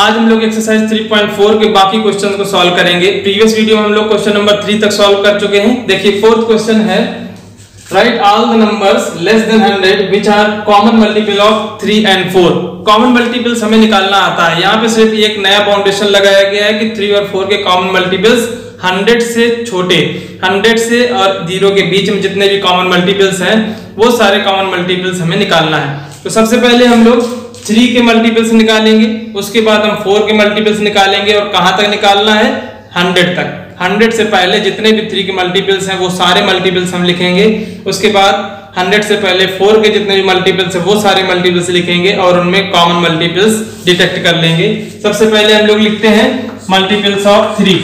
आज हम लोग एक्सरसाइज 3.4 के बाकी क्वेश्चन को सॉल्व करेंगे। प्रीवियस वीडियो में हम लोग क्वेश्चन नंबर थ्री तक सॉल्व कर चुके हैं। देखिए फोर्थ क्वेश्चन है write all the numbers less than 100 which are common multiple of 3 and 4 common multiples हमें निकालना आता है। यहाँ पे सिर्फ़ एक नया फाउंडेशन लगाया गया है कि 3 और 4 के कॉमन मल्टीपल्स 100 से छोटे 100 से और ज़ीरो के बीच में जितने भी कॉमन मल्टीपल्स हैं, वो सारे कॉमन मल्टीपल्स हमें निकालना है। तो सबसे पहले हम लोग थ्री के मल्टीपल्स निकालेंगे, उसके बाद हम फोर के मल्टीपल्स निकालेंगे और कहाँ तक निकालना है? हंड्रेड तक। हंड्रेड से पहले जितने भी थ्री के मल्टीपल्स हैं, वो सारे मल्टीपल्स हम लिखेंगे। उसके बाद हंड्रेड से पहले फोर के जितने भी मल्टीपल्स हैं, वो सारे मल्टीपल्स लिखेंगे और उनमें कॉमन मल्टीपल्स डिटेक्ट कर लेंगे। सबसे पहले हम लोग लिखते हैं multiples of three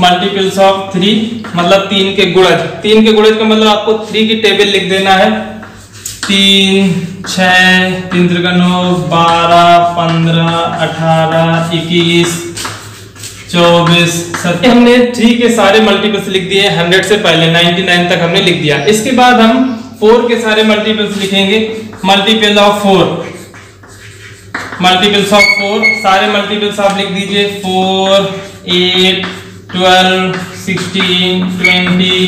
multiples of three मतलब तीन के गुणज। तीन के गुणज का मतलब आपको थ्री की टेबल लिख देना है। तीन छ तीन त्रिका नौ बारह, पंद्रह, अठारह, इक्कीस, चौबीस सत्तर हमने थ्री के सारे मल्टीपल्स लिख दिए हंड्रेड से पहले नाइनटी नाइन तक हमने लिख दिया। इसके बाद हम फोर के सारे मल्टीपल्स लिखेंगे। Multiple of four multiples of four सारे मल्टीपल्स आप लिख दीजिए। Four eight twelve sixteen twenty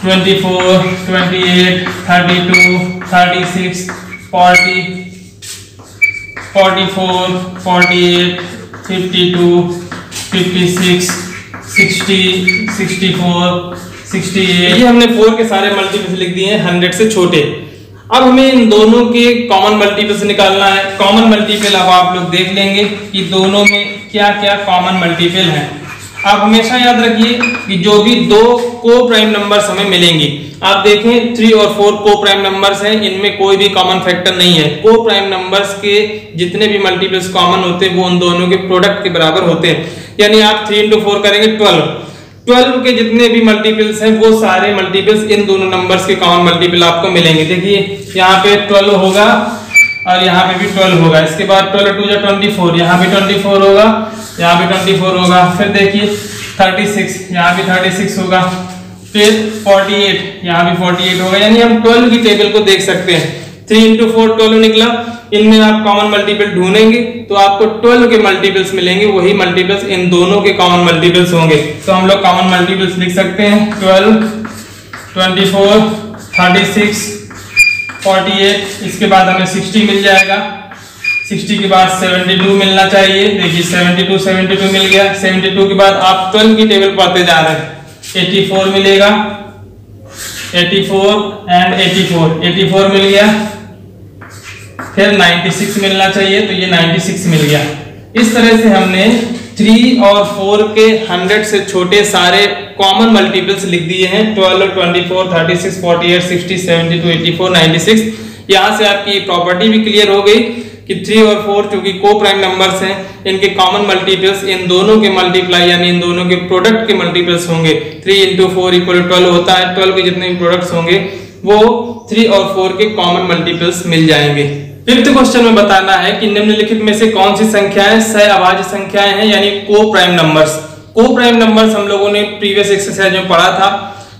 twenty four twenty eight thirty two thirty six forty forty four forty eight fifty two fifty six sixty sixty four sixty eight ये हमने four के सारे multiples लिख दिए हैं हंड्रेड से छोटे। अब हमें इन दोनों के कॉमन मल्टीपल्स निकालना है। कॉमन मल्टीपल अब आप लोग देख लेंगे कि दोनों में क्या क्या कॉमन मल्टीपल हैं। आप हमेशा याद रखिए कि जो भी दो को प्राइम नंबर्स हमें मिलेंगी, आप देखें थ्री और फोर को प्राइम नंबर्स हैं, इनमें कोई भी कॉमन फैक्टर नहीं है। को प्राइम नंबर्स के जितने भी मल्टीपल्स कॉमन होते हैं, वो उन दोनों के प्रोडक्ट के बराबर होते हैं। यानी आप थ्री इंटू फोर करेंगे ट्वेल्व ट्वेल्व के जितने भी मल्टीपल्स हैं, वो सारे मल्टीपल्स इन दोनों नंबर्स के कॉमन मल्टीपल आपको मिलेंगे। देखिए, यहाँ पे ट्वेल्व होगा। और यहाँ पे भी ट्वेल्व होगा। इसके बाद ट्वेल्व टू या ट्वेंटी फोर यहाँ भी ट्वेंटी फोर होगा, यहाँ भी ट्वेंटी फोर होगा। फिर देखिए थर्टी सिक्स यहाँ भी थर्टी सिक्स होगा। फिर फोर्टी एट यहाँ भी फोर्टी एट होगा। यानी हम ट्वेल्व की टेबल को देख सकते हैं। थ्री इंटू फोर ट्वेल्व निकला। इनमें आप कॉमन मल्टीपल ढूंढेंगे तो आपको ट्वेल्व के मल्टीपल्स मिलेंगे। वही मल्टीपल्स इन दोनों के कॉमन मल्टीपल्स होंगे। तो हम लोग कॉमन मल्टीपल्स लिख सकते हैं। Twelve twenty four thirty six forty eight इसके बाद हमें सिक्सटी मिल जाएगा। 60 के बाद 72 मिलना चाहिए। देखिए 72 72 मिल गया। 72 के बाद आप 12 की टेबल पाते जा रहे हैं। 84 मिलेगा। 84 एंड 84 84 मिल गया। फिर 96 मिलना चाहिए तो ये 96 मिल गया। इस तरह से हमने 3 और फोर के 100 से छोटे सारे कॉमन मल्टीपल्स लिख दिए हैं। 12 24 36 48 60 72 84 96 यहाँ से आपकी प्रॉपर्टी भी क्लियर हो गई कि थ्री और फोर चूँकि को प्राइम नंबर्स हैं, इनके कॉमन मल्टीपल्स इन दोनों के मल्टीप्लाई यानी इन दोनों के प्रोडक्ट के मल्टीपल्स होंगे। Three into four equal twelve होता है ट्वेल्व के जितने भी प्रोडक्ट्स होंगे, वो थ्री और फोर के कॉमन मल्टीपल्स मिल जाएँगे। फिफ्थ क्वेश्चन में बताना है कि निम्नलिखित में से कौन सी संख्याएँ सह अभाज्य संख्याएँ हैं, यानी coprime numbers coprime numbers हम लोगों ने प्रीवियस एक्सरसाइज में पढ़ा था।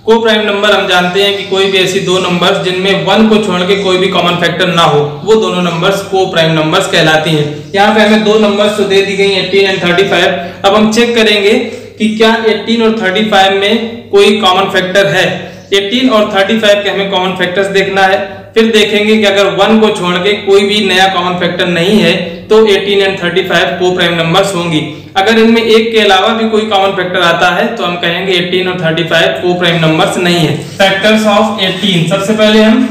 को प्राइम नंबर हम जानते हैं कि कोई भी ऐसी दो नंबर्स जिनमें वन को छोड़ के कोई भी कॉमन फैक्टर ना हो, वो दोनों नंबर्स को प्राइम नंबर्स कहलाती हैं। यहाँ पे हमें दो नंबर्स तो दे दी गई 18 एंड 35 अब हम चेक करेंगे कि क्या 18 और 35 में कोई कॉमन फैक्टर है। 18 और 35 के हमें कॉमन फैक्टर्स देखना है। फिर देखेंगे कि अगर वन को छोड़ के कोई भी नया कॉमन फैक्टर नहीं है तो 18 एंड 35 को प्राइम नंबर्स होंगी। अगर इनमें एक के अलावा भी कोई कॉमन फैक्टर आता है तो हम कहेंगे 18 और 35 को प्राइम नंबर्स नहीं है। फैक्टर्स ऑफ़ 18 सबसे पहले हम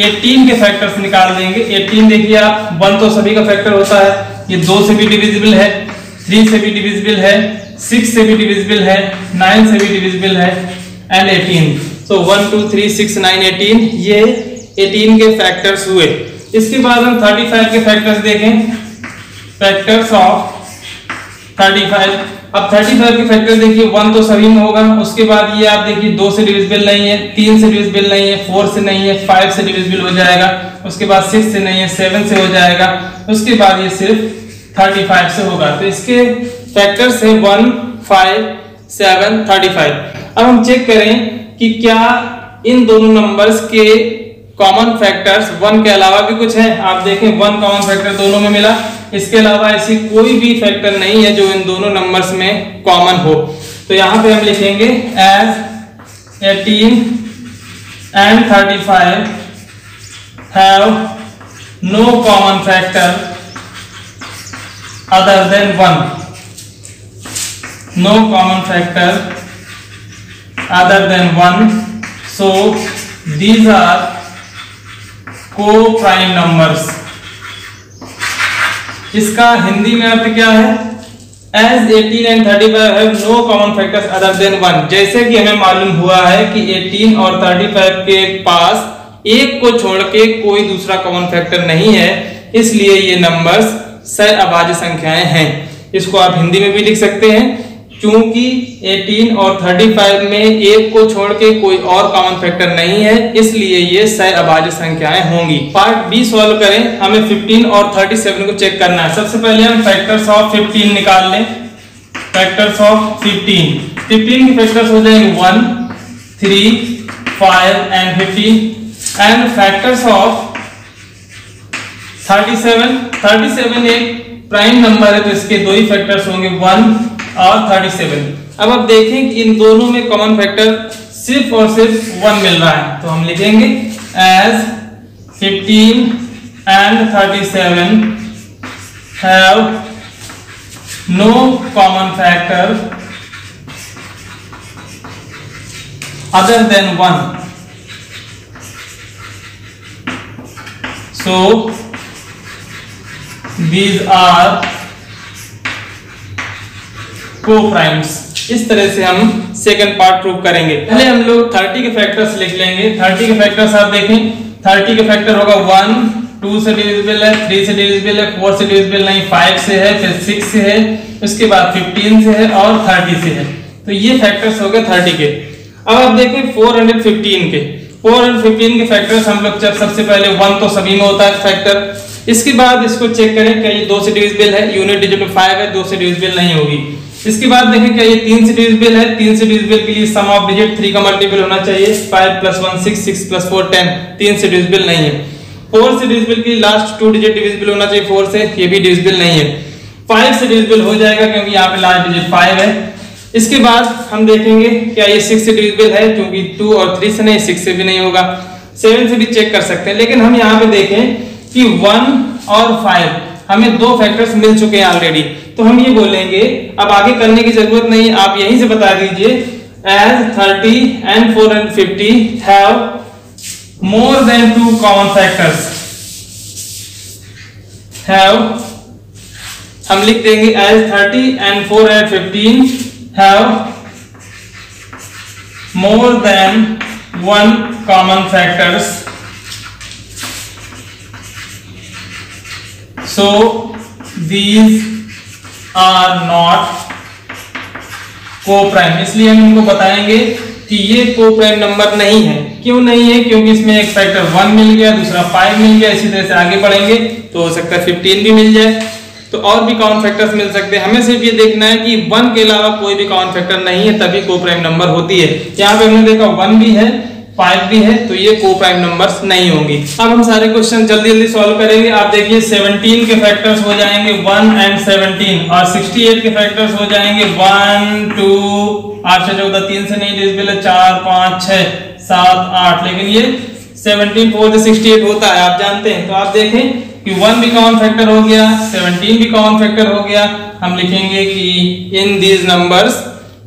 18 के फैक्टर्स निकाल देंगे। 18 देखिए आप वन तो सभी का फैक्टर होता है। ये दो से भी डिविजिबल है थ्री से भी डिविजिबल है सिक्स से भी डिविजिबल है नाइन से भी डिविजिबल है and eighteen so one two three six nine eighteen ये एटीन के फैक्टर्स हुए। इसके बाद हम थर्टी फाइव के फैक्टर्स देखें। फैक्टर्स ऑफ़ 35 अब 35 के फैक्टर देखिए वन तो सभी में होगा। उसके बाद ये आप देखिए, दो से डिविजिबल नहीं है, तीन से डिविजिबल नहीं है फोर से नहीं है फाइव से डिविजिबल हो जाएगा। उसके बाद सिक्स से नहीं है सेवन से हो जाएगा। उसके बाद ये सिर्फ़ 35 से होगा। तो इसके फैक्टर्स है one five seven thirty five अब हम चेक करें कि क्या इन दोनों नंबर्स के कॉमन फैक्टर्स वन के अलावा भी कुछ है। आप देखें वन कॉमन फैक्टर दोनों में मिला। इसके अलावा ऐसी कोई भी फैक्टर नहीं है जो इन दोनों नंबर्स में कॉमन हो। तो यहाँ पे हम लिखेंगे as 18 and 35 have no common factor other than one no common factor other than 1 so, these are co-prime numbers. इसका हिंदी में अर्थ क्या है? As 18 and 35 have no common factors other than one जैसे कि हमें मालूम हुआ है कि 18 और 35 के पास एक को छोड़ के कोई दूसरा कॉमन फैक्टर नहीं है, इसलिए ये नंबर्स सह अभाज्य संख्याएँ हैं। इसको आप हिंदी में भी लिख सकते हैं। क्योंकि 18 और 35 में एक को छोड़ के कोई और कॉमन फैक्टर नहीं है, इसलिए ये सह अभाज्य संख्याएँ होंगी। पार्ट बी सॉल्व करें, हमें 15 और 37 को चेक करना है। सबसे पहले हम फैक्टर्स ऑफ़ 15 निकाल लें। फैक्टर्स ऑफ़ 15 15 के फैक्टर्स हो जाएँगे 1 3 5 एंड 15 एंड फैक्टर्स ऑफ़ 37 37 एक प्राइम नंबर है तो इसके दो ही फैक्टर्स होंगे। 1 और 37 अब आप देखें कि इन दोनों में कॉमन फैक्टर सिर्फ़ और सिर्फ़ वन मिल रहा है। तो हम लिखेंगे as 15 and 37 have no common factor other than one so these are coprimes इस तरह से हम सेकंड पार्ट प्रूव करेंगे। पहले हम लोग 30 के फैक्टर्स लिख लेंगे। 30 के फैक्टर्स आप देखें। 30 के फैक्टर होगा 1 2 से डिविजिबल है 3 से डिविजिबल है 4 से डिविजिबल नहीं 5 से है, फिर 6 से है, उसके बाद 15 से है और 30 से है। तो ये फैक्टर्स हो गए 30 के। अब आप देखें 415 के। 415 के फैक्टर्स हम लोग जब सबसे पहले 1 तो सभी में होता है फैक्टर इसके बाद इसको चेक करें क्या ये 2 से डिविजिबल है यूनिट डिजिट में 5 है 2 से डिविजिबल नहीं होगी। इसके बाद देखें क्या ये तीन से डिविजिबल है। तीन से डिविजिबल के लिए सम ऑफ़ डिजिट थ्री का मल्टीपल होना चाहिए। Five plus one six six plus four ten तीन से डिविजिबल नहीं है। फोर से डिविजिबल के लिए लास्ट टू डिजिट डिविजिबल होना चाहिए फोर से। ये भी डिविजिबल नहीं है। फाइव से डिविजिबल हो जाएगा क्योंकि यहाँ पे लास्ट डिजिट फाइव है। इसके बाद हम देखेंगे क्या ये सिक्स से डिविजिबल है, क्योंकि टू और थ्री से नहीं सिक्स से भी नहीं होगा। सेवन से भी चेक कर सकते हैं। लेकिन हम यहाँ पे देखें कि वन और फाइव हमें दो फैक्टर्स मिल चुके हैं ऑलरेडी तो हम ये बोलेंगे, अब आगे करने की ज़रूरत नहीं, आप यहीं से बता दीजिए। As 30 and 450 have more than two common factors have हम लिख देंगे as 30 and 415 have more than one common factors so, these are not coprime इसलिए हम इनको बताएँगे कि ये को प्राइम नंबर नहीं है। क्यों नहीं है? क्योंकि इसमें एक फैक्टर वन मिल गया, दूसरा फाइव मिल गया, इसी तरह से आगे बढ़ेंगे तो हो सकता है फिफ्टीन भी मिल जाए। तो और भी कॉमन फैक्टर्स मिल सकते हैं। हमें सिर्फ़ ये देखना है कि वन के अलावा कोई भी कॉमन फैक्टर नहीं है, तभी को प्राइम नंबर होती है। यहाँ पे हमने देखा वन भी है फाइव भी है तो ये को प्राइम नंबर्स नहीं होंगी। अब हम सारे क्वेश्चन जल्दी जल्दी सॉल्व करेंगे। आप देखिए 17 के फैक्टर्स हो जाएँगे 1 एंड 17 और 68 के फैक्टर्स हो जाएँगे 1 2 आठ से चौदह, तीन से नहीं डिविजिबल है चार, पाँच, छह, सात, आठ। लेकिन ये 17 फोर से 68 होता है, आप जानते हैं। तो आप देखें कि 1 भी कॉमन फैक्टर हो गया 17 भी कॉमन फैक्टर हो गया। हम लिखेंगे कि in these numbers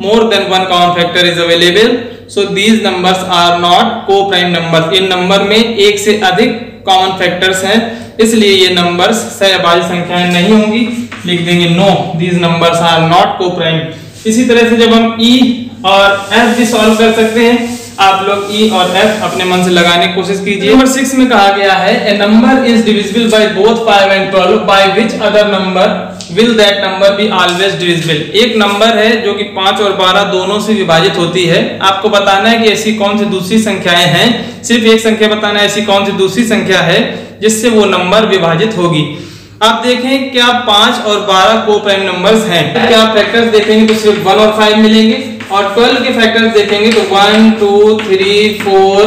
more than one common factor is available so these numbers are not coprime number in number में एक से अधिक कॉमन फैक्टर्स हैं, इसलिए ये नंबर्स सहभाज्य संख्याएँ नहीं होंगी। लिख देंगे no these numbers are not coprime इसी तरह से जब हम ई e और एफ़ भी सॉल्व कर सकते हैं, आप लोग ई e और एफ़ अपने मन से लगाने की कोशिश कीजिए। नंबर सिक्स में कहा गया है a number is divisible by both five and twelve by which other number will that number be always divisible एक नंबर है जो कि पाँच और बारह दोनों से विभाजित होती है। आपको बताना है कि ऐसी कौन सी दूसरी संख्याएँ हैं? सिर्फ़ एक संख्या बताना है, ऐसी कौन सी दूसरी संख्या है जिससे वो नंबर विभाजित होगी? आप देखें क्या पाँच और बारह को प्राइम नंबर्स हैं। क्या फैक्टर्स देखेंगे तो सिर्फ़ वन और फाइव मिलेंगे और ट्वेल्व के फैक्टर्स देखेंगे तो one two three four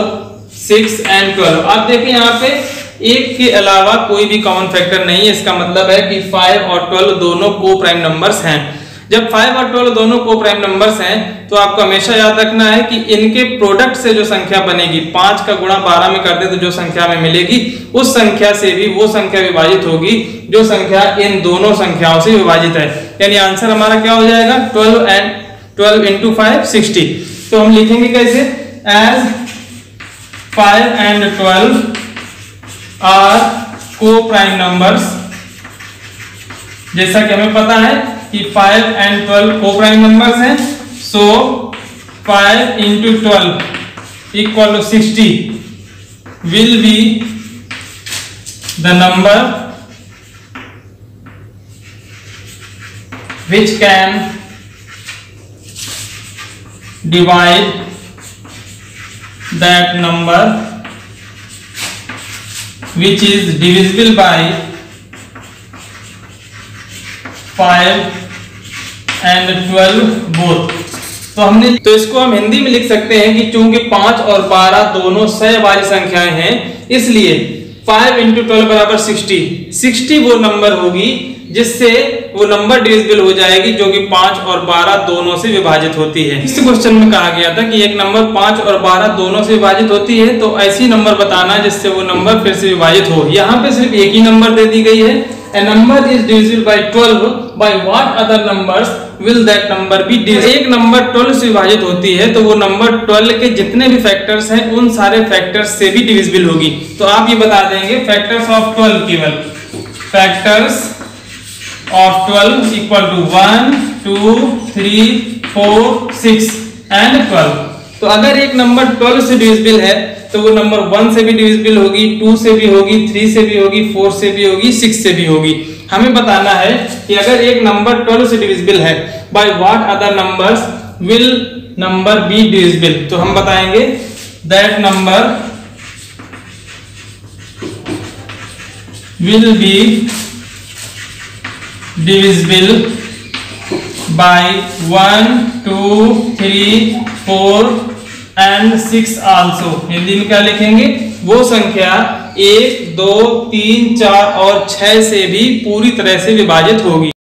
six and twelve आप देखें यहाँ पे एक के अलावा कोई भी कॉमन फैक्टर नहीं है। इसका मतलब है कि फाइव और ट्वेल्व दोनों को प्राइम नंबर्स हैं। जब फाइव और ट्वेल्व दोनों को प्राइम नंबर्स हैं तो आपको हमेशा याद रखना है कि इनके प्रोडक्ट से जो संख्या बनेगी, पाँच का गुणा बारह में कर दे तो जो संख्या में मिलेगी, उस संख्या से भी वो संख्या विभाजित होगी, जो संख्या इन दोनों संख्याओं से विभाजित है। यानी आंसर हमारा क्या हो जाएगा? Twelve and twelve into five sixty तो हम लिखेंगे कैसे? As five and twelve are coprime numbers जैसा कि हमें पता है कि 5 एंड 12 को प्राइम नंबर्स हैं so 5 into twelve equal to sixty will be the number which can divide that number which is divisible by 5 and twelve both तो हमने तो इसको हम हिंदी में लिख सकते हैं कि चूँकि पाँच और बारह दोनों सह वाली संख्याएँ हैं, इसलिए फाइव इंटू ट्वेल्व बराबर सिक्सटी सिक्सटी वो नंबर होगी जिससे वो नंबर डिविजिबल हो जाएगी, जो कि पाँच और बारह दोनों से विभाजित होती है। इस क्वेश्चन में कहा गया था कि एक नंबर पाँच और बारह दोनों से विभाजित होती है तो ऐसी नंबर बताना जिससे वो नंबर फिर से विभाजित हो। यहाँ पे सिर्फ़ एक ही नंबर दे दी गई है। A number is divisible by 12 by what other numbers will that number be divisible? एक नंबर 12 से विभाजित होती है तो वो नंबर 12 के जितने भी फैक्टर्स हैं, उन सारे फैक्टर्स से भी डिविजिबल होगी। तो आप ये बता देंगे फैक्टर्स ऑफ़ 12 केवल। Factors of 12 equal to 1 2 3 4 6 and 12 तो अगर एक नंबर 12 से डिविजिबल है तो वो नंबर वन से भी डिविजिबल होगी टू से भी होगी थ्री से भी होगी फोर से भी होगी सिक्स से भी होगी। हमें बताना है कि अगर एक नंबर ट्वेल्व से डिविजिबल है by what other numbers will number be divisible तो हम बताएँगे that number will be divisible by one two three four and six also Hindi में क्या लिखेंगे? वो संख्या एक, दो, तीन, चार और छह से भी पूरी तरह से विभाजित होगी।